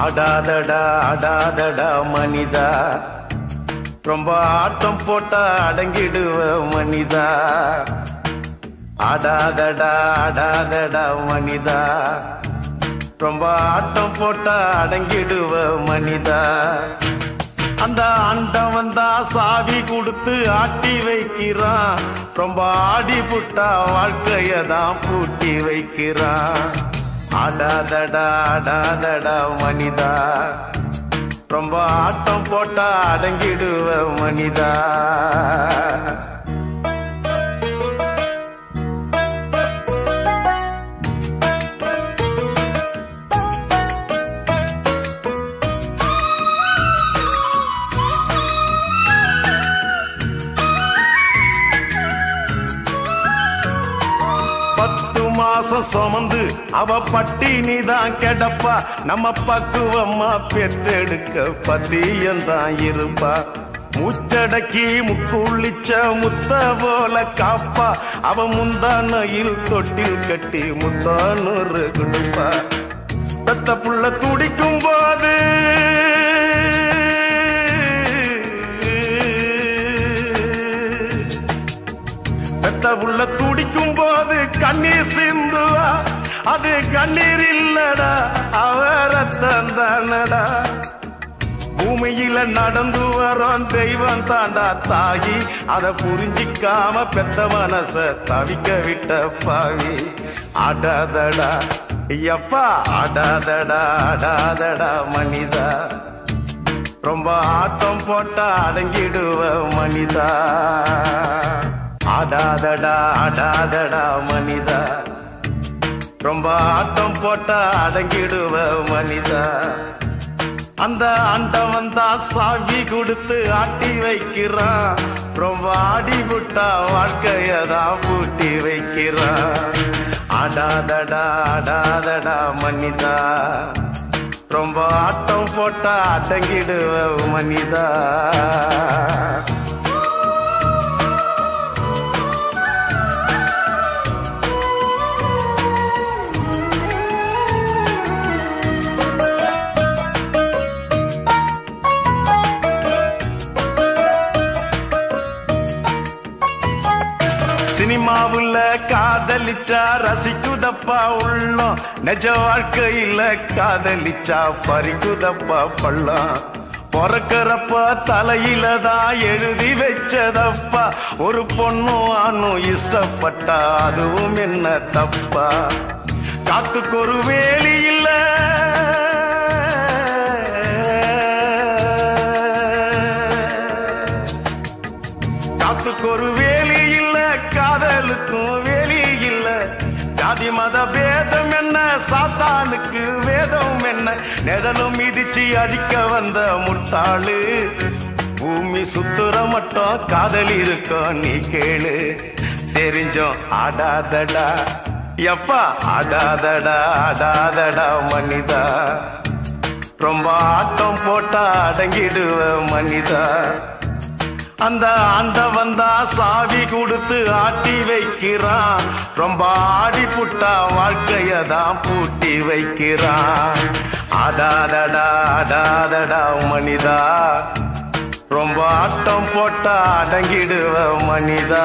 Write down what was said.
ஆடாதடா ஆடாதடா மனிதா. ரொம்ப ஆட்டம் போட்டா அடங்கிடுவ மனிதா. ஆடாதடா ஆடாதடா மனிதா. ரொம்ப ஆட்டம் போட்டா அடங்கிடுவ மனிதா. அந்த அண்டம் வந்தா சாவி கொடுத்து ஆட்டி வைக்கிறான். ரொம்ப ஆடி புட்டா வாழ்க்கைய தான் பூட்டி வைக்கிறான். ஆடாதடா ஆடாதடா மனிதா. ரொம்ப ஆட்டம் போட்டா அடங்கிடுவ மனிதா. மாசம் சுமந்து அவ பட்டினி தான் கெடப்பா. நம்ம பக்குவம்மா பெற்றெடுக்க பத்தியந்தான் இருப்பா. முச்சடக்கி முக்குள்ளிச்ச முத்த போல காப்பா. அவ முந்தானையில் தொட்டில் கட்டி முத்தானூறு குடுப்பா. பெத்த புள்ள துடிக்க உள்ள துடிக்கும் போது கண்ணீர் சிந்துவா? அது கண்ணீர் இல்லடா அவரத்தன் தானடா. பூமியில நடந்து வரோம் தெய்வம் தாண்டா தாகி அத புரிஞ்சிக்காம பெத்த மனச தவிக்க விட்ட பாவி. அடாதடா ஐயப்பா அடாதடா அடாதடா மனிதா. ரொம்ப ஆட்டம் போட்டா அடங்கிடுவ மனிதா. ஆடாதடா ஆடாதடா மனிதா. ரொம்ப ஆட்டம் போட்டா அடங்கிடுவ மனிதா. அந்த அண்டம் தான் சாவி கொடுத்து ஆட்டி வைக்கிறான். ரொம்ப ஆடி விட்டா வாழ்க்கையதான் பூட்டி வைக்கிறான். ஆடாதடா ஆடாதடா மனிதா. ரொம்ப ஆட்டம் போட்டா அடங்கிடுவ மனிதா. சினிமாவுல காதலிச்சா ரசிக்குதப்பா உள்ளம். நெஜ வாழ்க்கையில காதலிச்சா பறிக்குதப்பா பள்ளம். பிறக்கிறப்ப தலையில தான் எழுதி வச்சதப்பா. ஒரு பொண்ணும் ஆணும் இஷ்டப்பட்டா அதுவும் என்ன தப்பா? காத்துக்கு ஒரு வேலி இல்ல காத்துக்கு ஒரு வேலி காதலுக்கும் வெளி இல்ல ஜாதி மத பேதம் என்ன? சாத்தானுக்கு வேதம் என்ன? நிழலும் மிதிச்சு அடிக்க வந்த முட்டாளு. பூமி சுத்துற மட்டும் காதல் இருக்கும் நீ கேளு. தெரிஞ்சோம் ஆடாதடா. எப்பா ஆடாதடா ஆடாதடா மனிதா. ரொம்ப ஆட்டம் போட்டா அடங்கிடுவ மனிதா. அந்த அந்த வந்தா சாவி கொடுத்து ஆட்டி வைக்கிறான் ரொம்ப ஆடி புட்டா வாழ்க்கையதான் பூட்டி வைக்கிறான் அடாதடா அடாதடா மனிதா. ரொம்ப ஆட்டம் போட்டா அடங்கிடுவ மனிதா.